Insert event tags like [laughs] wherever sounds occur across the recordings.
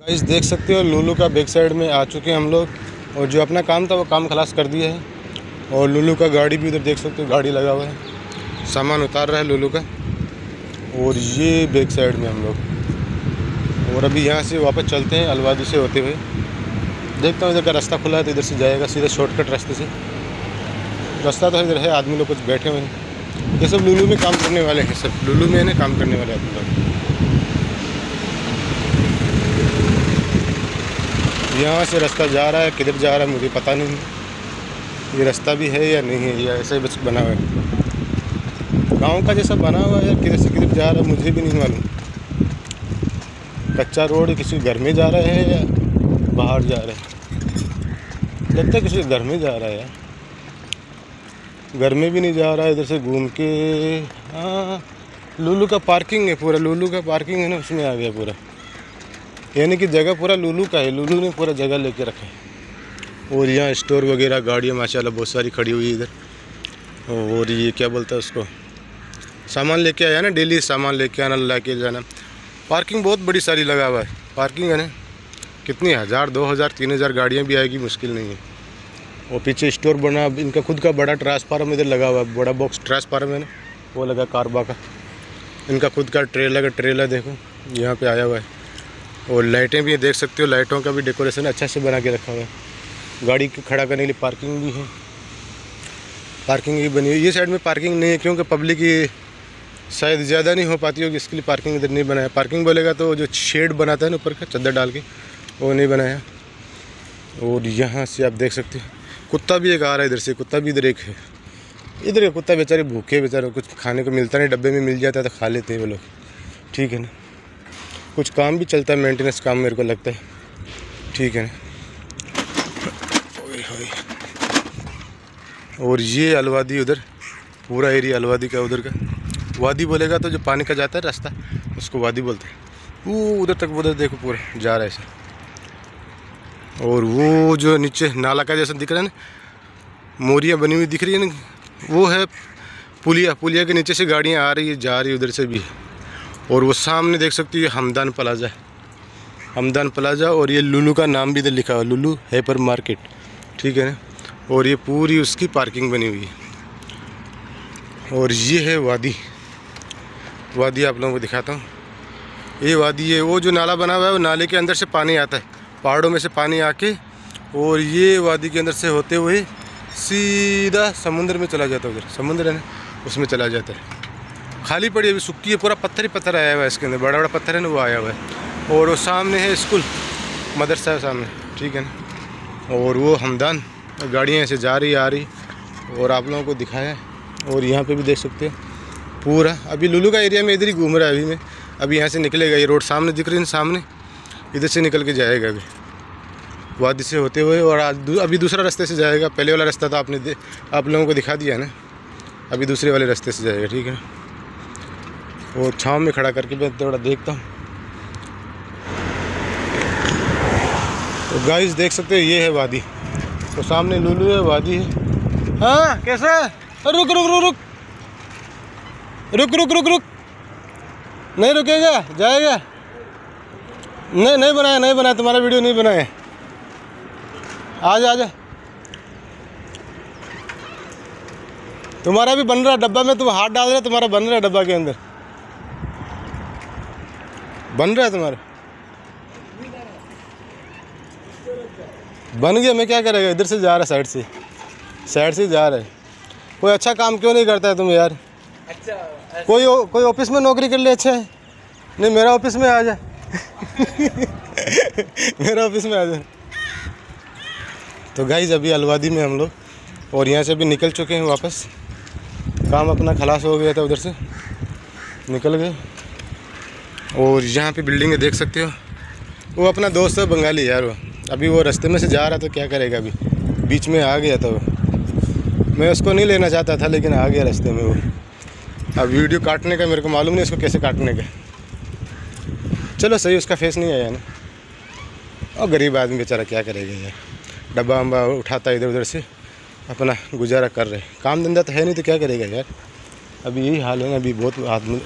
Guys देख सकते हो, लुलू का बैक साइड में आ चुके हैं हम लोग। और जो अपना काम था, वो काम खलास कर दिया है। और लुलू का गाड़ी भी उधर देख सकते हो, गाड़ी लगा हुआ है। सामान उतार रहा है लुलू का। और ये बैक साइड में हम लोग। और अभी यहाँ से वापस चलते हैं, अलवादी से होते हुए। देखता हूँ, इधर का रास्ता खुला है तो इधर से जाएगा, सीधा शॉर्टकट रास्ते से। रास्ता तो इधर है, आदमी लोग कुछ बैठे हुए हैं। ये सब लुलू में काम करने वाले हैं सब। लुलू में ना, काम करने वाले आदमी लोग। यहाँ से रास्ता जा रहा है, किधर जा रहा है मुझे पता नहीं। ये रास्ता भी है या नहीं है, या ऐसे बस बना हुआ है। गाँव का जैसा बना हुआ है, किधर से किधर जा रहा है मुझे भी नहीं मालूम। कच्चा रोड किसी घर में जा रहा है या बाहर जा रहा है? लगता है किसी घर में जा रहा है घर में भी नहीं जा रहा है इधर से घूम के। हाँ लुलू का पार्किंग है पूरा, लुलू का पार्किंग है ना, उसमें आ गया पूरा। यानी कि जगह पूरा लुलू का है। लुलू ने पूरा जगह लेके रखा है। और यहाँ स्टोर वगैरह, गाड़ियाँ, माशाल्लाह बहुत सारी खड़ी हुई इधर। और ये क्या बोलता है उसको? सामान लेके आया ना, डेली सामान लेके आना ला के जाना। पार्किंग बहुत बड़ी सारी लगा हुआ है। पार्किंग है ना? कितनी? हज़ार, दो हज़ार, तीन हज़ार गाड़ियाँ भी आएगी, मुश्किल नहीं है। और पीछे स्टोर बना, इनका खुद का बड़ा ट्रांसफार्म इधर लगा हुआ है। बड़ा बॉक्स ट्रांसफार्म है ना? वो लगा कारबा का। इनका खुद का ट्रेलर का ट्रेलर देखो। यहाँ पे आया हुआ है। और लाइटें भी देख सकते हो, लाइटों का भी डेकोरेशन अच्छा से बना के रखा हुआ है। गाड़ी को खड़ा करने के लिए पार्किंग भी है। पार्किंग भी बनी हुई ये साइड में पार्किंग नहीं है, क्योंकि पब्लिक की शायद ज़्यादा नहीं हो पाती होगी, इसके लिए पार्किंग इधर नहीं बनाया। पार्किंग बोलेगा तो जो शेड बनाता है ना ऊपर का, चद्दर डाल के, वो नहीं बनाया। और यहाँ से आप देख सकते हो, कुत्ता भी एक आ रहा है इधर से, कुत्ता भी इधर एक है। इधर कुत्ता बेचारे भूखे बेचारे, कुछ खाने को मिलता नहीं, डब्बे में मिल जाता है तो खा लेते हैं वो लोग। ठीक है ना? कुछ काम भी चलता है मेंटेनेंस काम मेरे को लगता है। ठीक है और ये अलवादी उधर, पूरा एरिया अलवादी का उधर का। वादी बोलेगा तो जो पानी का जाता है रास्ता, उसको वादी बोलते हैं। वो उधर तक, उधर देखो पूरा, जा रहा है ऐसा। और वो जो नीचे नाला का जैसा दिख रहा है ना, मोरियाँ बनी हुई दिख रही है ना, वो है पुलिया। पुलिया के नीचे से गाड़ियाँ आ रही है, जा रही है उधर से भी। और वो सामने देख सकती है हमदान प्लाजा है। हमदान प्लाजा और ये लुलू का नाम भी इधर लिखा हुआ लुलू हैपर मार्केट। ठीक है ना? और ये पूरी उसकी पार्किंग बनी हुई है। और ये है वादी। वादी आप लोगों को दिखाता हूँ। ये वादी है, वो जो नाला बना हुआ है, वो नाले के अंदर से पानी आता है। पहाड़ों में से पानी आके और ये वादी के अंदर से होते हुए सीधा समुद्र में चला जाता है उधर। समुद्र है ना? उसमें चला जाता है। खाली पड़ी अभी सुक्की है, पूरा पत्थर ही पत्थर आया हुआ है इसके अंदर बड़ा बड़ा पत्थर है ना, वो आया हुआ है। और वो सामने है स्कूल, मदरसा है सामने, ठीक है ना? और वो हमदान, गाड़ियाँ ऐसे जा रही, आ रही, और आप लोगों को दिखाया। और यहाँ पे भी देख सकते हो, पूरा, अभी लुलू का एरिया में इधर ही घूम रहा है अभी मैं, अभी यहाँ से निकलेगा, ये रोड सामने दिख रही है सामने, इधर से निकल के जाएगा अभी। वादी से होते हुए, और अभी दूसरा रास्ते से जाएगा, पहले वाला रास्ता तो आपने आप लोगों को दिखा दिया है ना, अभी दूसरे वाले रास्ते से जाएगा, ठीक है और छाँव में खड़ा करके मैं थोड़ा देखता हूँ। तो गाइस देख सकते हो, ये है वादी। तो सामने लुलू है, वादी है। हाँ कैसा रुक रुक रुक रुक। रुक रुक रुक रुक। नहीं रुकेगा? जाएगा? नहीं नहीं बनाया नहीं बनाया, तुम्हारा वीडियो नहीं बनाया। आ जा आ जा। तुम्हारा भी बन रहा डब्बा, में तुम हाथ डाल रहे, तुम्हारा बन रहा डब्बा के अंदर। बन रहा है तुम्हारा? बन गया मैं क्या करेगा? इधर से जा रहा है साइड से। साइड से जा रहा है। कोई अच्छा काम क्यों नहीं करता है तुम यार? अच्छा कोई ओ, कोई ऑफ़िस में नौकरी कर ले अच्छा है? नहीं मेरा ऑफ़िस में आ जा। [laughs] मेरा ऑफ़िस में आ जा। तो गाइज़ अभी अलवादी में हम लोग और यहाँ से अभी निकल चुके हैं वापस। काम अपना खलास हो गया था उधर से। निकल गए। और यहाँ पे बिल्डिंग देख सकते हो। वो अपना दोस्त है बंगाली यार वो। अभी वो रास्ते में से जा रहा तो क्या करेगा अभी? बीच में आ गया था वो। मैं उसको नहीं लेना चाहता था, लेकिन आ गया रास्ते में वो। अब वीडियो काटने का मेरे को मालूम नहीं, उसको कैसे काटने का। चलो सही, उसका फेस नहीं आया ना। और गरीब आदमी बेचारा क्या करेगा यार? डब्बा वब्बा उठाता इधर उधर से। अपना गुजारा कर रहे काम धंधा तो है नहीं तो क्या करेगा यार? अभी यही हाल है ना, अभी बहुत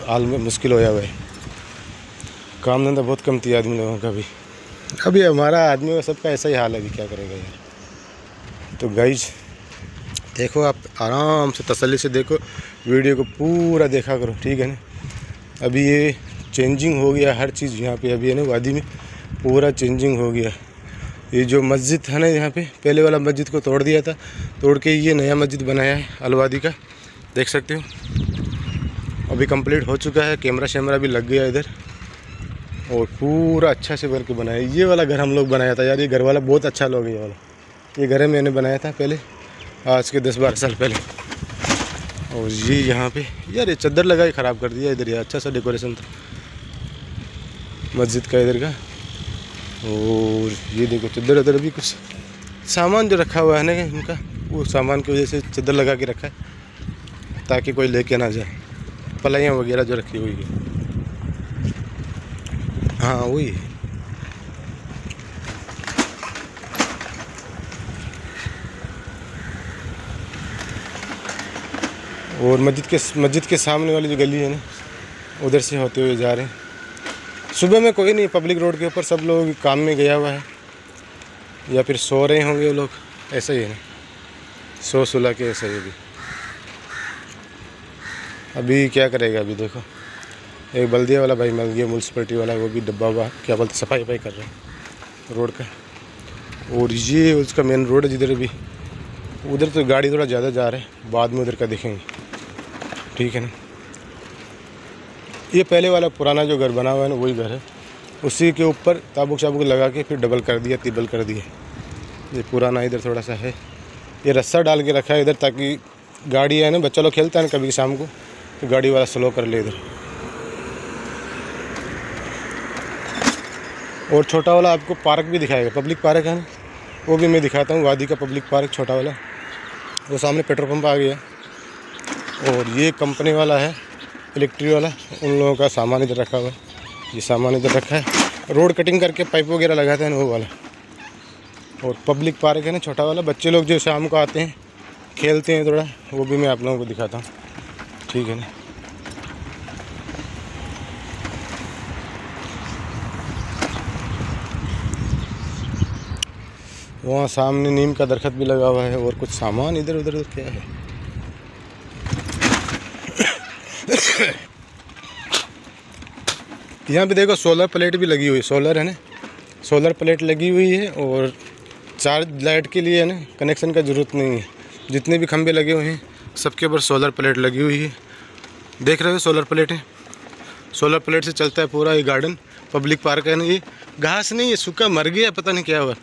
हाल में मुश्किल होया हुआ है। काम धंधा बहुत कम थी आदमी लोगों का भी। अभी हमारा आदमी का सबका ऐसा ही हाल है अभी क्या करेगा यार। तो गाइज़ देखो आप आराम से तसल्ली से देखो वीडियो को पूरा देखा करो ठीक है ना। अभी ये चेंजिंग हो गया हर चीज़ यहाँ पे अभी है ना वादी में पूरा चेंजिंग हो गया। ये जो मस्जिद था ना यहाँ पे पहले वाला मस्जिद को तोड़ दिया था तोड़ के ये नया मस्जिद बनाया है अलवादी का देख सकते हो। अभी कंप्लीट हो चुका है कैमरा शैमरा भी लग गया इधर। और पूरा अच्छा से करके बनाया। ये वाला घर हम लोग बनाया था यार, ये घर वाला बहुत अच्छा लोग ये वाला। ये घर मैंने बनाया था पहले, आज के दस बारह साल पहले। और ये यहाँ पे, यार ये चद्दर लगा के ख़राब कर दिया इधर यार अच्छा सा डेकोरेशन था। मस्जिद का इधर का। और ये देखो, चद्दर उधर भी कुछ सामान जो रखा हुआ है ना इनका, वो सामान की वजह से चद्दर लगा के रखा है, ताकि कोई लेके ना जाए। पलाइयाँ वगैरह जो रखी हुई है। हाँ वही और मस्जिद के मस्जिद के सामने वाली जो गली है ना, उधर से होते हुए जा रहे हैं। सुबह में कोई नहीं, पब्लिक रोड के ऊपर सब लोग काम में गया हुआ है। या फिर सो रहे होंगे लोग, ऐसा ही है ना। सो सुला के ऐसा ही अभी। अभी क्या करेगा, अभी देखो। एक बल्दिया वाला भाई मिल गया म्यूनसिपलिटी वाला, वो भी डब्बा हुआ। क्या बोलते सफ़ाई वफाई कर रहे हैं रोड का। और ये उसका मेन रोड है जिधर भी। उधर तो गाड़ी थोड़ा ज़्यादा जा रहा है, बाद में उधर का देखेंगे। ठीक है ना? ये पहले वाला पुराना जो घर बना हुआ है ना, वही घर है। उसी के ऊपर ताबुक चाबुक लगा के फिर डबल कर दिया तिबल कर दिया ये पुराना इधर थोड़ा सा है। ये रस्सा डाल के रखा है इधर ताकि गाड़ी है ना, बच्चा लोग खेलता है ना कभी शाम को तो गाड़ी वाला स्लो कर ले इधर। और छोटा वाला आपको पार्क भी दिखाएगा। पब्लिक पार्क है ना? वो भी मैं दिखाता हूँ, वादी का पब्लिक पार्क, छोटा वाला। वो सामने पेट्रोल पंप आ गया। और ये कंपनी वाला है, इलेक्ट्रिक वाला। उन लोगों का सामान इधर रखा हुआ है। ये सामान इधर रखा है। रोड कटिंग करके पाइप वगैरह लगाते हैं वो वाला। और पब्लिक पार्क है ना, छोटा वाला। बच्चे लोग जो शाम को आते हैं, खेलते हैं थोड़ा, वो भी मैं आप लोगों को दिखाता हूँ। ठीक है ना? वहाँ सामने नीम का दरखत भी लगा हुआ है और कुछ सामान इधर उधर क्या है? यहाँ पे देखो सोलर प्लेट भी लगी हुई है। सोलर है ना? सोलर प्लेट लगी हुई है और चार्ज लाइट के लिए है ना, कनेक्शन का ज़रूरत नहीं है। जितने भी खंभे लगे हुए हैं, सबके ऊपर सोलर प्लेट लगी हुई है। देख रहे हो सोलर प्लेट? सोलर प्लेट से चलता है पूरा ये गार्डन, पब्लिक पार्क है ना ये। घास नहीं है, सूखा मर गया, पता नहीं क्या हुआ।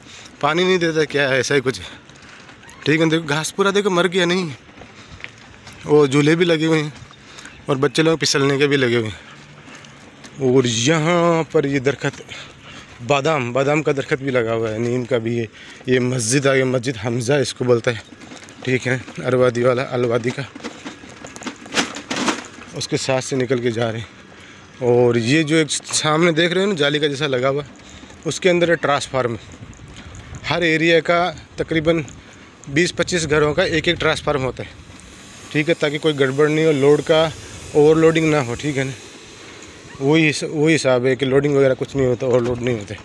पानी नहीं देता, क्या है, ऐसा ही कुछ। ठीक है, देखो, घास पूरा देखो, मर गया नहीं। वो झूले भी लगे हुए हैं, और बच्चे लोग फिसलने के भी लगे हुए हैं। और यहाँ पर ये दरखत, बादाम बादाम का दरखत भी लगा हुआ है, नीम का भी है। ये मस्जिद आ गया मस्जिद हमज़ा इसको बोलता है। ठीक है, अरवादी वाला, अलवादी का। उसके साथ से निकल के जा रहे हैं। और ये जो एक सामने देख रहे हो ना, जाली का जैसा लगा हुआ, उसके अंदर है ट्रांसफार्म हर एरिया का तकरीबन 20-25 घरों का एक एक ट्रांसफार्म होता है। ठीक है, ताकि कोई गड़बड़ नहीं हो लोड का ओवरलोडिंग ना हो, ठीक है ना? वही वही हिसाब है कि लोडिंग वगैरह कुछ नहीं होता ओवरलोड नहीं होते।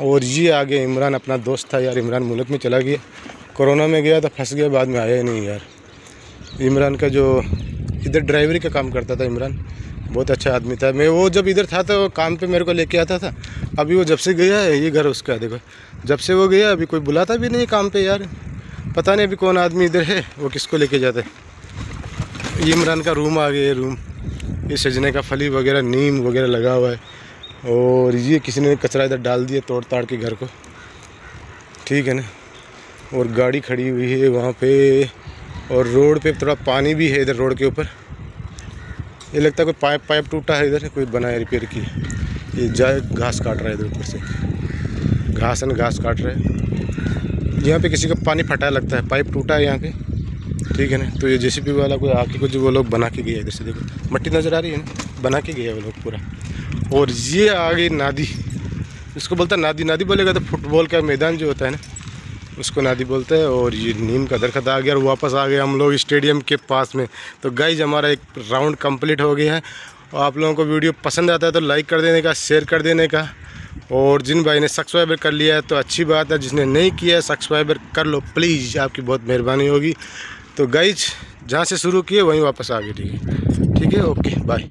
और ये आगे इमरान अपना दोस्त था यार, इमरान मुल्क में चला गया। कोरोना में गया तो फंस गया, बाद में आया ही नहीं यार। इमरान का जो इधर ड्राइवरी का काम करता था इमरान। बहुत अच्छा आदमी था। मैं वो जब इधर था तो काम पे मेरे को लेके आता था। अभी वो जब से गया है, ये घर उसका देखो। जब से वो गया, अभी कोई बुलाता भी नहीं काम पे यार। पता नहीं अभी कौन आदमी इधर है, वो किसको लेके जाता है। ये इमरान का रूम आ गया रूम ये सजने का फली वगैरह, नीम वगैरह लगा हुआ है। और ये किसी ने कचरा इधर डाल दिया तोड़ ताड़ के घर को। ठीक है ना? और गाड़ी खड़ी हुई है वहाँ पे। और रोड पे थोड़ा पानी भी है इधर रोड के ऊपर। ये लगता है कोई पाइप पाइप टूटा है, इधर कोई बनाया रिपेयर की। ये जाए, घास काट रहा है इधर ऊपर से। घास एंड घास काट रहे हैं। यहाँ पे किसी का पानी फटा लगता है, पाइप टूटा है यहाँ पे। ठीक है ना तो ये जेसीबी वाला कोई आके कुछ वो लोग बना के गया इधर से, देखो। मट्टी नज़र आ रही है ना, बना के गया वो लोग पूरा। और ये आ गई नादी, इसको बोलता है नादी नादी बोलेगा तो फुटबॉल का मैदान जो होता है ना उसको नादी बोलते हैं और ये नीम का दरखत आ गया और वापस आ गए हम लोग स्टेडियम के पास में। तो गाइज़ हमारा एक राउंड कंप्लीट हो गया है। और आप लोगों को वीडियो पसंद आता है तो लाइक कर देने का शेयर कर देने का। और जिन भाई ने सब्सक्राइबर कर लिया है तो अच्छी बात है। जिसने नहीं किया है सब्सक्राइबर कर लो प्लीज़ आपकी बहुत मेहरबानी होगी। तो गाइज़ जहाँ से शुरू किए, वहीं वापस आ गए, ठीक है? ठीक है ओके बाय